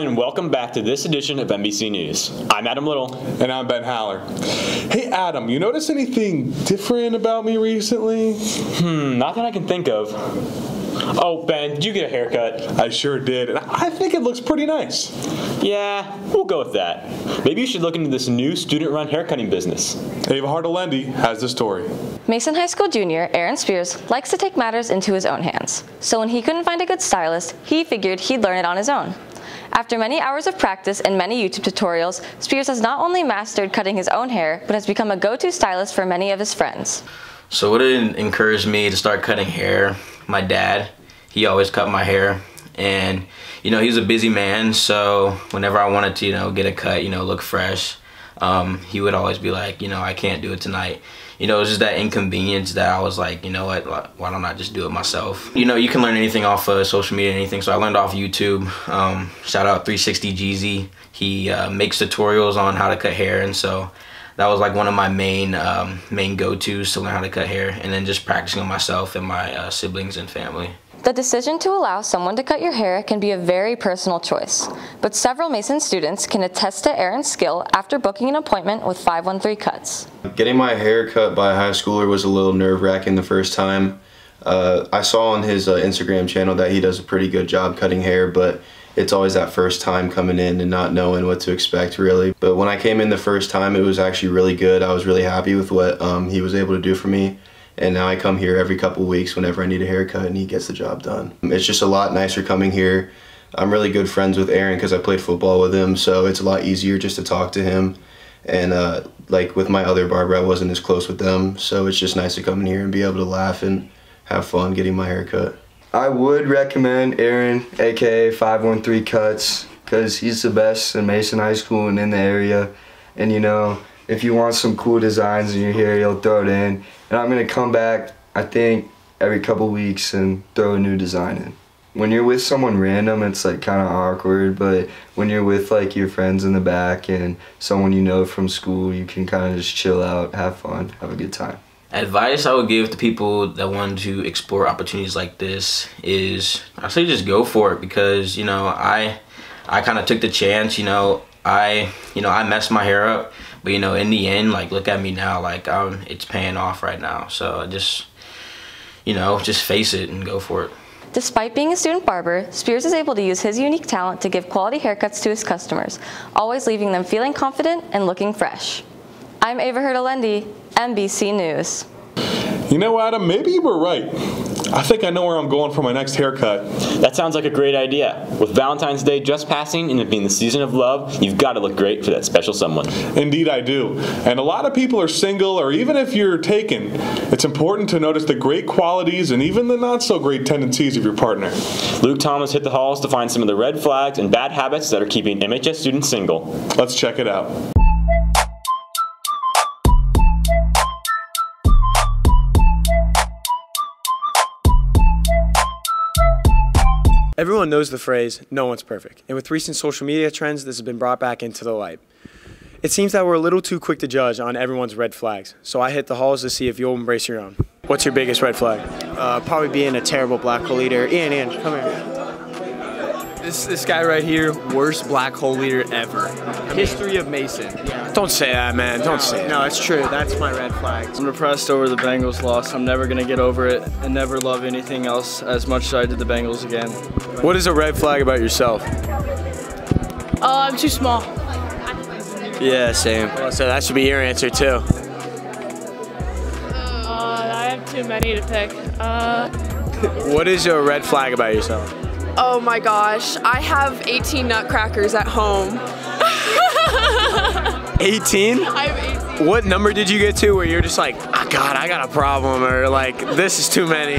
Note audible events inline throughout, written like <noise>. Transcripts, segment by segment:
everyone, and welcome back to this edition of MBC News. I'm Adam Little. And I'm Ben Haller. Hey, Adam, you notice anything different about me recently? Hmm, not that I can think of. Oh, Ben, did you get a haircut? I sure did, and I think it looks pretty nice. Yeah, we'll go with that. Maybe you should look into this new student-run haircutting business. Ava Hartolendi has the story. Mason High School junior Aaron Spears likes to take matters into his own hands. So when he couldn't find a good stylist, he figured he'd learn it on his own. After many hours of practice and many YouTube tutorials, Spears has not only mastered cutting his own hair, but has become a go-to stylist for many of his friends. So what encouraged me to start cutting hair, my dad, he always cut my hair and you know, he was a busy man, so whenever I wanted to, you know, get a cut, you know, look fresh, um, he would always be like, you know, I can't do it tonight. You know, it was just that inconvenience that I was like, you know what, why don't I just do it myself? You know, you can learn anything off of social media, anything. So I learned off YouTube. Um, shout out 360 Jeezy. He uh, makes tutorials on how to cut hair, and so that was like one of my main um, main go-tos to learn how to cut hair, and then just practicing on myself and my uh, siblings and family. The decision to allow someone to cut your hair can be a very personal choice, but several Mason students can attest to Aaron's skill after booking an appointment with 513 Cuts. Getting my hair cut by a high schooler was a little nerve-wracking the first time. Uh, I saw on his uh, Instagram channel that he does a pretty good job cutting hair, but it's always that first time coming in and not knowing what to expect really. But when I came in the first time, it was actually really good. I was really happy with what um, he was able to do for me and now I come here every couple weeks whenever I need a haircut and he gets the job done. It's just a lot nicer coming here. I'm really good friends with Aaron because I played football with him, so it's a lot easier just to talk to him. And uh, like with my other barber, I wasn't as close with them, so it's just nice to come in here and be able to laugh and have fun getting my haircut. I would recommend Aaron, aka 513 Cuts, because he's the best in Mason High School and in the area. And you know, if you want some cool designs in your hair, he'll throw it in. And I'm gonna come back, I think, every couple weeks and throw a new design in. When you're with someone random, it's like kind of awkward, but when you're with like your friends in the back and someone you know from school, you can kind of just chill out, have fun, have a good time. Advice I would give to people that want to explore opportunities like this is I say just go for it because you know I I kind of took the chance. You know I you know I messed my hair up but you know in the end like look at me now like um it's paying off right now so just you know just face it and go for it Despite being a student barber, Spears is able to use his unique talent to give quality haircuts to his customers, always leaving them feeling confident and looking fresh. I'm Ava Hertolendi, MBC News. You know, Adam, maybe you were right. I think I know where I'm going for my next haircut. That sounds like a great idea. With Valentine's Day just passing and it being the season of love, you've got to look great for that special someone. Indeed, I do. And a lot of people are single, or even if you're taken, it's important to notice the great qualities and even the not so great tendencies of your partner. Luke Thomas hit the halls to find some of the red flags and bad habits that are keeping MHS students single. Let's check it out. Everyone knows the phrase, no one's perfect. And with recent social media trends, this has been brought back into the light. It seems that we're a little too quick to judge on everyone's red flags, so I hit the halls to see if you'll embrace your own. What's your biggest red flag? Uh, probably being a terrible black hole leader. Ian, Ian, come here. This this guy right here, worst black hole leader ever. History of Mason. Don't say that, man. Don't say it. No, it's true. That's my red flag. I'm depressed over the Bengals loss. I'm never gonna get over it and never love anything else as much as I did the Bengals again. What is a red flag about yourself? Oh, I'm too small. Yeah, same. So that should be your answer too. Uh, I have too many to pick. Uh, <laughs> what is your red flag about yourself? Oh my gosh, I have 18 nutcrackers at home. 18? I have 18. What number did you get to where you're just like, oh God, I got a problem, or like, this is too many?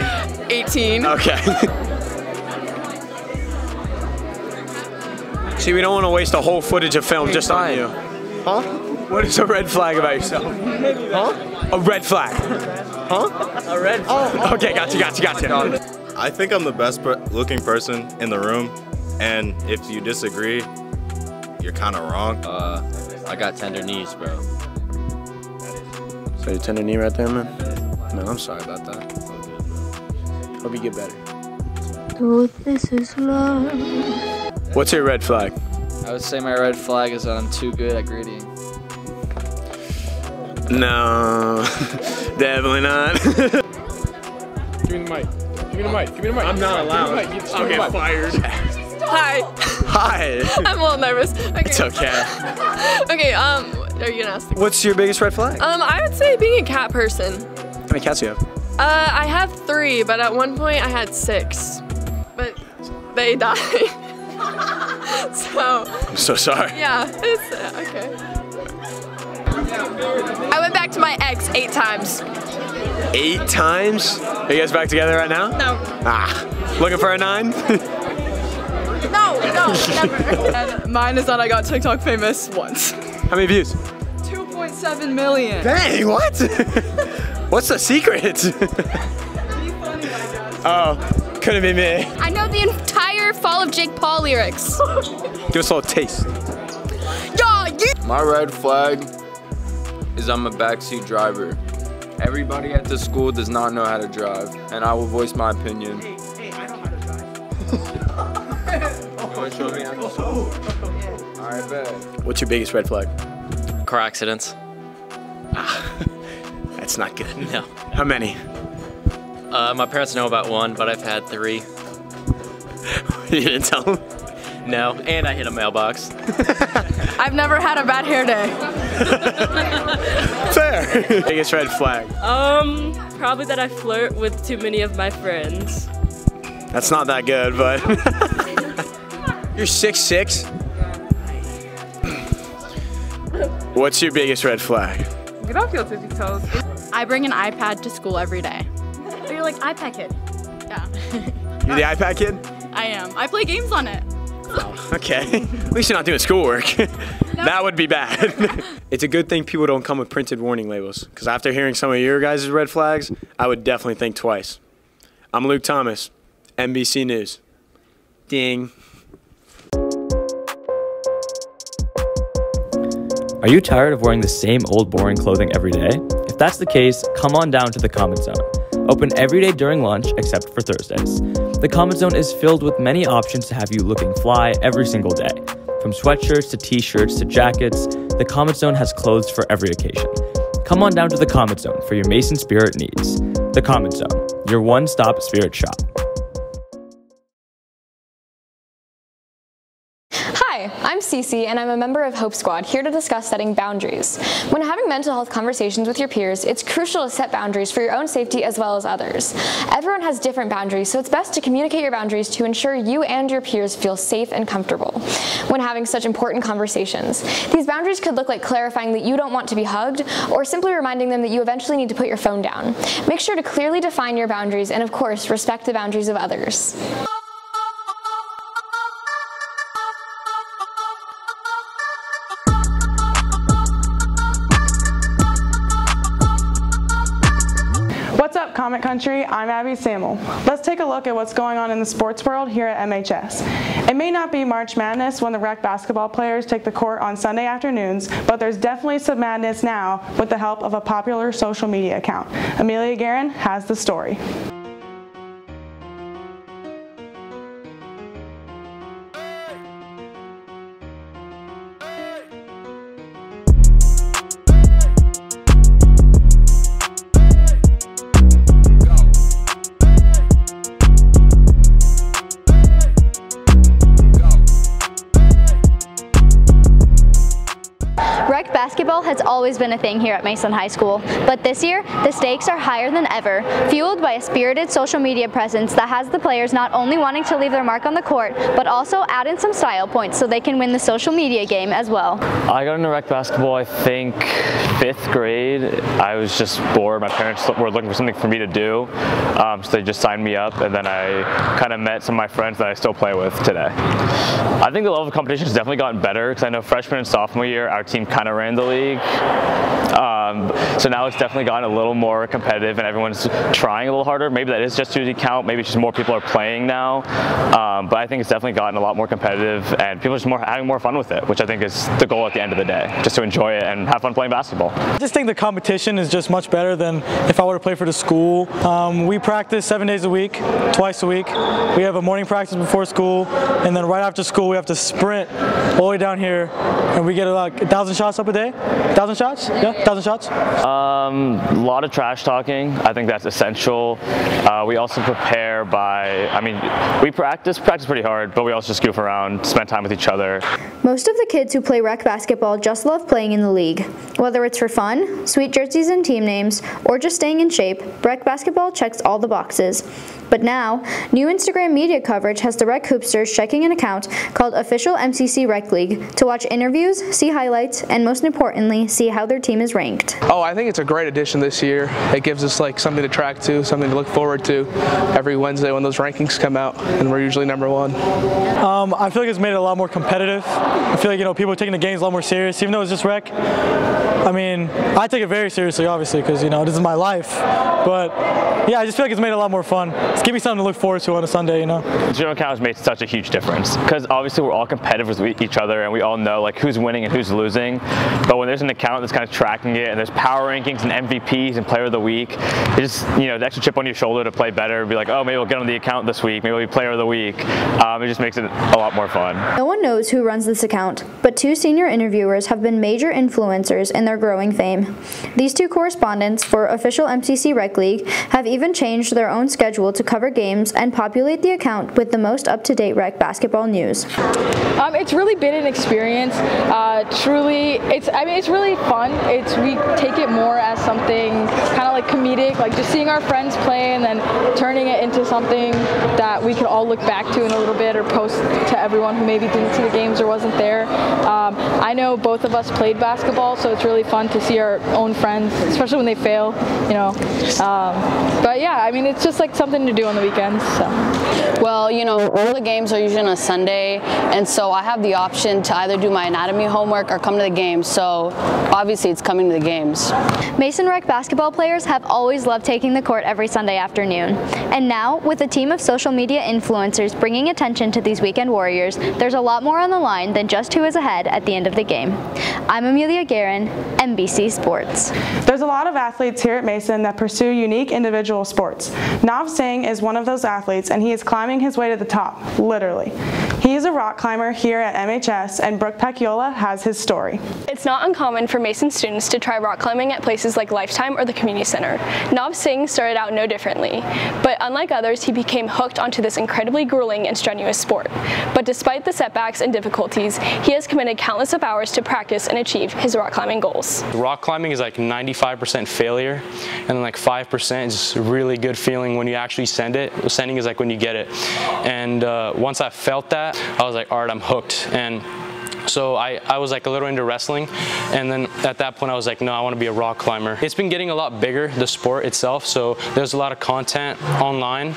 18. Okay. <laughs> See, we don't want to waste a whole footage of film just on you. Huh? What is a red flag about yourself? Huh? A red flag. Huh? A red flag. Oh, okay, gotcha, gotcha, gotcha. I think I'm the best looking person in the room, and if you disagree, you're kind of wrong. Uh, I got tender knees, bro. So your tender knee right there, man? Man, I'm sorry about that. Hope you get better. Oh, this is love. What's your red flag? I would say my red flag is that I'm too good at grading. No, <laughs> definitely not. <laughs> Give me the mic. Give me the mic. Give me the mic. I'm not allowed. Give me the mic. Give me I'll the get mic. fired. <laughs> Hi. Hi. <laughs> I'm a little nervous. Okay. It's okay. <laughs> Okay, um, are you gonna ask the What's your biggest red flag? Um, I would say being a cat person. How many cats do you have? Uh, I have three, but at one point I had six. But they died. <laughs> so, I'm so sorry. yeah, it's uh, okay. I went back to my ex eight times. Eight times? Are you guys back together right now? No. Ah, looking for a nine? No, no, <laughs> never. <laughs> Mine is that I got TikTok famous once. How many views? 2.7 million. Dang, what? <laughs> What's the secret? oh, couldn't be me. I know the entire Fall of Jake Paul lyrics. Give us a little taste. yeah, yeah. My red flag is I'm a backseat driver. Everybody at the school does not know how to drive, and I will voice my opinion. Wanna show me how to- Alright, bet. What's your biggest red flag? Car accidents. Ah, <laughs> That's not good. No. How many? Uh, my parents know about one, but I've had three. <laughs> you didn't tell them? No, and I hit a mailbox. <laughs> I've never had a bad hair day. Fair. biggest red flag. Um, probably that I flirt with too many of my friends. That's not that good, but. You're six six. What's your biggest red flag? Get off your tippy toes. I bring an iPad to school every day. Are you like iPad kid? Yeah, You're the <laughs> iPad kid? I am. I play games on it. Oh, Okay. At least you're not doing schoolwork. <laughs> that would be bad. <laughs> it's a good thing people don't come with printed warning labels, because after hearing some of your guys' red flags, I would definitely think twice. I'm Luke Thomas, MBC News. Ding. Are you tired of wearing the same old boring clothing every day? If that's the case, come on down to the Comet Zone. Open every day during lunch except for Thursdays. The Comet Zone is filled with many options to have you looking fly every single day. From sweatshirts to t shirts to jackets, the Comet Zone has clothes for every occasion. Come on down to the Comet Zone for your Mason spirit needs. The Comet Zone, your one stop spirit shop. Cece, and I'm a member of Hope Squad here to discuss setting boundaries. When having mental health conversations with your peers, it's crucial to set boundaries for your own safety as well as others. Everyone has different boundaries, so it's best to communicate your boundaries to ensure you and your peers feel safe and comfortable when having such important conversations. These boundaries could look like clarifying that you don't want to be hugged, or simply reminding them that you eventually need to put your phone down. Make sure to clearly define your boundaries and, of course, respect the boundaries of others. Comet Country? I'm Abby Samuel. Let's take a look at what's going on in the sports world here at MHS. It may not be March Madness when the rec basketball players take the court on Sunday afternoons, but there's definitely some madness now with the help of a popular social media account. Amelia Guerin has the story. Always been a thing here at Mason High School, but this year the stakes are higher than ever, fueled by a spirited social media presence that has the players not only wanting to leave their mark on the court, but also add in some style points so they can win the social media game as well. I got into rec basketball, I think, fifth grade. I was just bored. My parents were looking for something for me to do, um, so they just signed me up, and then I kind of met some of my friends that I still play with today. I think the level of competition has definitely gotten better because I know freshman and sophomore year, our team kind of ran the league. Um, so now it's definitely gotten a little more competitive and everyone's trying a little harder. Maybe that is just due to the count. Maybe just more people are playing now. Um, but I think it's definitely gotten a lot more competitive and people are just more having more fun with it, which I think is the goal at the end of the day, just to enjoy it and have fun playing basketball. I just think the competition is just much better than if I were to play for the school. Um, we practice seven days a week, twice a week. We have a morning practice before school, and then right after school we have to sprint all the way down here, and we get like a thousand shots up a day. Thousand shots? Yeah, thousand shots. Um, a lot of trash talking. I think that's essential. Uh, we also prepare by, I mean, we practice practice pretty hard, but we also just goof around, spend time with each other. Most of the kids who play rec basketball just love playing in the league. Whether it's for fun, sweet jerseys and team names, or just staying in shape, rec basketball checks all the boxes. But now, new Instagram media coverage has the Rec Hoopsters checking an account called Official MCC Rec League to watch interviews, see highlights, and most importantly, see how their team is ranked. Oh, I think it's a great addition this year. It gives us like something to track to, something to look forward to every Wednesday when those rankings come out, and we're usually number one. Um, I feel like it's made it a lot more competitive. I feel like you know people are taking the games a lot more serious, even though it's just rec. I mean, I take it very seriously, obviously, because you know this is my life. But yeah, I just feel like it's made it a lot more fun. It's give me something to look forward to on a Sunday, you know. General count has made such a huge difference because obviously we're all competitive with each other and we all know like who's winning and who's losing. But when there's an account that's kind of tracking it and there's power rankings and MVPs and Player of the Week, it's just you know the extra chip on your shoulder to play better. Be like, oh, maybe we'll get on the account this week. Maybe we'll be Player of the Week. Um, it just makes it a lot more fun. No one knows who runs this account, but two senior interviewers have been major influencers in their growing fame. These two correspondents for official MCC Rec League have even changed their own schedule to cover games and populate the account with the most up-to-date rec basketball news. Um, it's really been an experience. Uh, truly, it's I mean it's really fun. It's we take it more as something kind of like comedic, like just seeing our friends play and then turning it into something that we could all look back to in a little bit or post to everyone who maybe didn't see the games or wasn't there. Um, I know both of us played basketball, so it's really fun to see our own friends, especially when they fail, you know. Um, but yeah, I mean it's just like something to do on the weekends. So. Well, you know, all the games are usually on a Sunday, and so I have the option to either do my anatomy homework or come to the games. So obviously, it's coming to the games. Mason Rec basketball players have always loved taking the court every Sunday afternoon. And now, with a team of social media influencers bringing attention to these weekend warriors, there's a lot more on the line than just who is ahead at the end of the game. I'm Amelia Guerin, MBC Sports. There's a lot of athletes here at Mason that pursue unique individual sports. Nav Singh is one of those athletes, and he is climbing his way to the top, literally. He is a rock climber here at MHS, and Brooke Paciola has his story. It's not uncommon for Mason students to try rock climbing at places like Lifetime or the Community Center. Nav Singh started out no differently, but unlike others, he became hooked onto this incredibly grueling and strenuous sport. But despite the setbacks and difficulties, he has committed countless of hours to practice and achieve his rock climbing goals. Rock climbing is like 95% failure, and like 5% is really good feeling when you actually send it. Sending is like when you get it. And uh, once I felt that, I was like, all right, I'm hooked. And so I, I was like a little into wrestling and then at that point I was like no I want to be a rock climber. It's been getting a lot bigger the sport itself so there's a lot of content online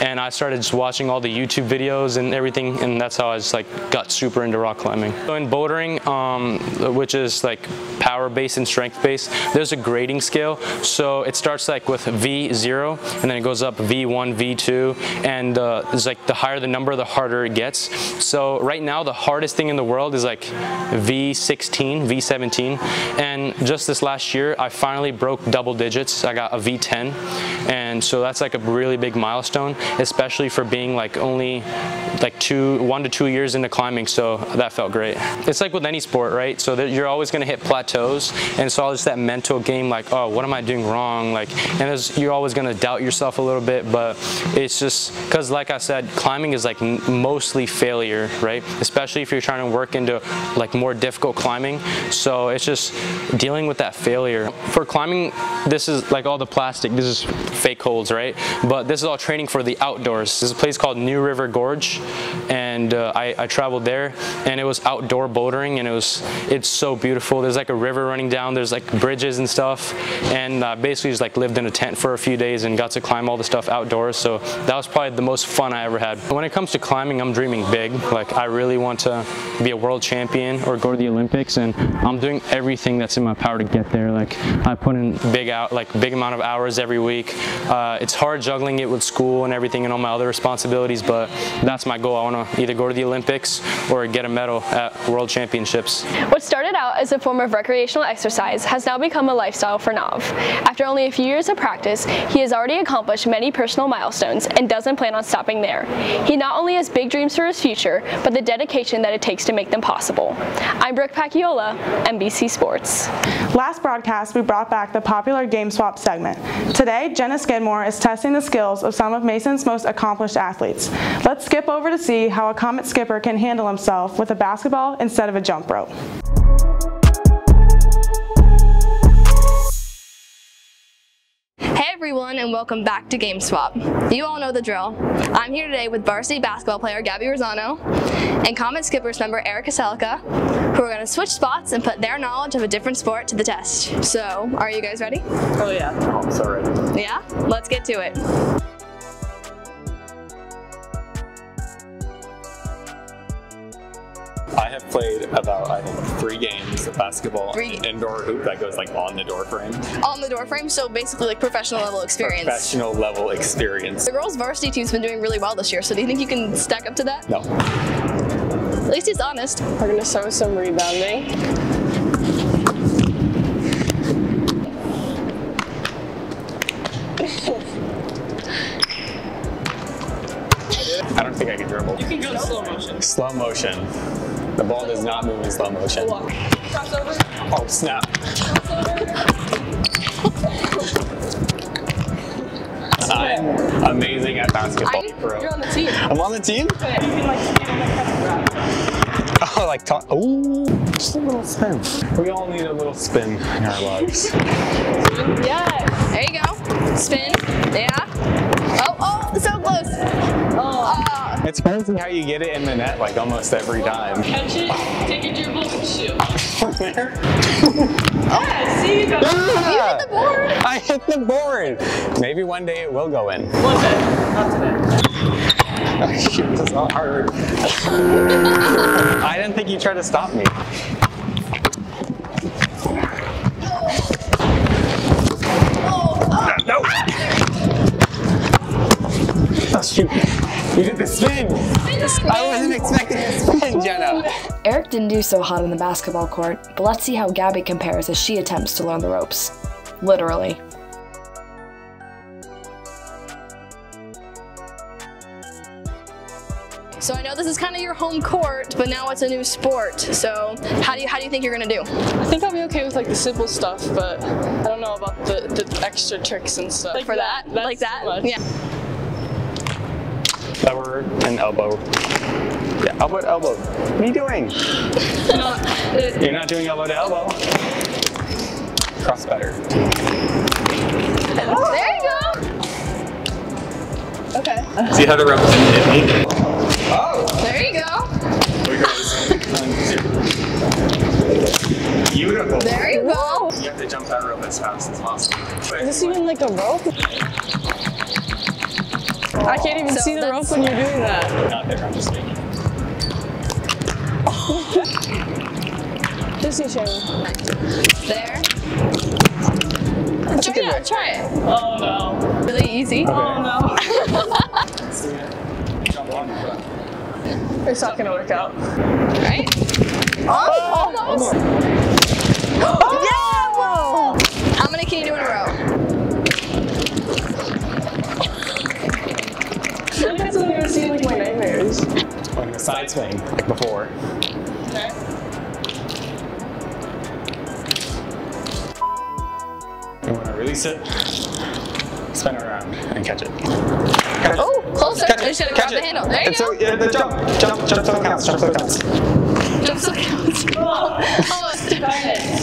and I started just watching all the YouTube videos and everything and that's how I just like got super into rock climbing. So in bouldering um, which is like power based and strength based there's a grading scale so it starts like with V0 and then it goes up V1 V2 and uh, it's like the higher the number the harder it gets. So right now the hardest thing in the world is like V16, V17, and just this last year I finally broke double digits. I got a V10, and so that's like a really big milestone, especially for being like only like two, one to two years into climbing. So that felt great. It's like with any sport, right? So you're always gonna hit plateaus, and so all just that mental game, like, oh, what am I doing wrong? Like, and as you're always gonna doubt yourself a little bit, but it's just because, like I said, climbing is like mostly failure, right? Especially if you're trying to work into like more difficult climbing. So it's just dealing with that failure. For climbing, this is like all the plastic, this is fake holds, right? But this is all training for the outdoors. This is a place called New River Gorge and and uh, I, I traveled there, and it was outdoor bouldering, and it was it's so beautiful. There's like a river running down. There's like bridges and stuff, and uh, basically just like lived in a tent for a few days and got to climb all the stuff outdoors. So that was probably the most fun I ever had. When it comes to climbing, I'm dreaming big. Like I really want to be a world champion or go to the Olympics, and I'm doing everything that's in my power to get there. Like I put in big out, like big amount of hours every week. Uh, it's hard juggling it with school and everything and all my other responsibilities, but that's my goal. I want to either go to the Olympics or get a medal at World Championships. What started out as a form of recreational exercise has now become a lifestyle for Nav. After only a few years of practice, he has already accomplished many personal milestones and doesn't plan on stopping there. He not only has big dreams for his future, but the dedication that it takes to make them possible. I'm Brooke Pacchiola, MBC Sports. Last broadcast, we brought back the popular Game Swap segment. Today, Jenna Skidmore is testing the skills of some of Mason's most accomplished athletes. Let's skip over to see how a Comet skipper can handle himself with a basketball instead of a jump rope. Hey everyone and welcome back to Game Swap. You all know the drill. I'm here today with varsity basketball player Gabby Rosano and Comet Skippers member Erica Selica who are going to switch spots and put their knowledge of a different sport to the test. So, are you guys ready? Oh yeah. I'm so ready. Yeah? Let's get to it. I have played about, I think, three games of basketball Three. indoor hoop that goes like on the door frame. On the door frame, so basically like professional level experience. Professional level experience. The girls varsity team's been doing really well this year, so do you think you can stack up to that? No. At least he's honest. We're gonna show some rebounding. I don't think I can dribble. You can go in slow motion. Slow motion. The ball does not move in slow motion. Oh, snap. I'm amazing at basketball. bro. You're on the team. I'm on the team? You can like stand on the catch and grab. Oh, like, talk. Ooh, just a little spin. We all need a little spin in our lives. <laughs> Yes. There you go. Spin. Yeah. Oh, oh, so close. Oh. It's crazy how you get it in the net like almost every time. Catch it, take a dribble, shoot. From there? <laughs> Yeah, see, you got Yeah. the board. I hit the board. Maybe one day it will go in. One day, not today. <laughs> Oh, shoot, that's not hard. I didn't think you tried to stop me. Oh, oh. No! Ah! <laughs> Oh, shoot. You did the spin! I wasn't expecting a spin, Jenna. Eric didn't do so hot on the basketball court, but let's see how Gabby compares as she attempts to learn the ropes. Literally. So I know this is kind of your home court, but now it's a new sport. So how do you how do you think you're gonna do? I think I'll be okay with like the simple stuff, but I don't know about the, the extra tricks and stuff. For that? Like that? Yeah. Lower and elbow. Yeah, elbow to elbow. What are you doing? <laughs> You're not doing elbow to elbow. Cross better. There you go. Okay. See how to represent it. Oh! There you go. <laughs> Beautiful. There you go. You have to jump that rope as fast as possible. Is this even like a rope? I can't even So see the rope when you're doing that. Not there, I'm just making. Disney Channel. There. That's Try, good yeah, rope. try it. Oh no. Really easy. Oh no. <laughs> It's not gonna work out. Right? Oh, almost. <gasps> yeah! Whoa! Oh! How many can you do in a row? Like that's see like my nightmares. Like a side swing, like before. Okay. You want to release it, spin around, and catch it. Oh, closer. Catch it. You it. should have Catch grabbed it. the handle. There you It's go. so- yeah, the jump, jump, jump so it counts, jump so it counts. Jump so counts. <laughs> Almost. It doesn't You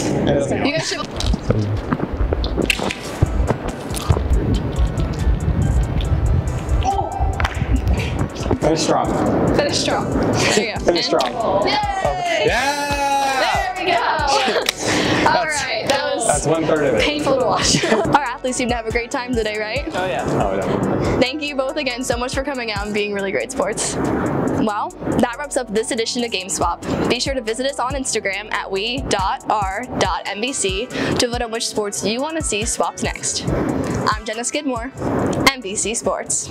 Finish strong. Finish strong. There you go. <laughs> Finish strong. Yay! Yeah! There we go. <laughs> All right, that was That's one third of it. painful to watch. <laughs> Our athletes seem to have a great time today, right? Oh yeah. Oh yeah. Thank you both again so much for coming out and being really great sports. Well, that wraps up this edition of GameSwap. Be sure to visit us on Instagram at we.r.mbc to vote on which sports you want to see swapped next. I'm Jenna Skidmore, MBC Sports.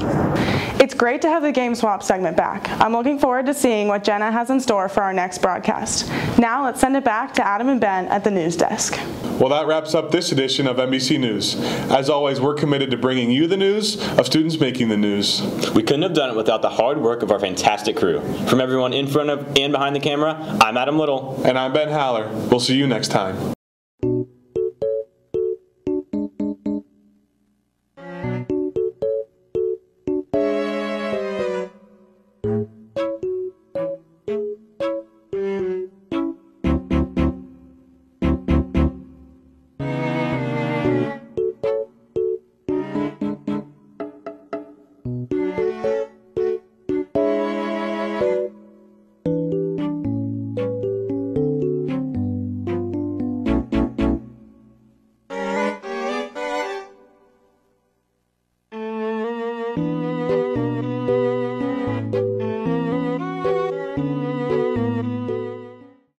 It's great to have the Game Swap segment back. I'm looking forward to seeing what Jenna has in store for our next broadcast. Now let's send it back to Adam and Ben at the news desk. Well, that wraps up this edition of MBC News. As always, we're committed to bringing you the news of students making the news. We couldn't have done it without the hard work of our fantastic crew. From everyone in front of and behind the camera, I'm Adam Little. And I'm Ben Haller. We'll see you next time.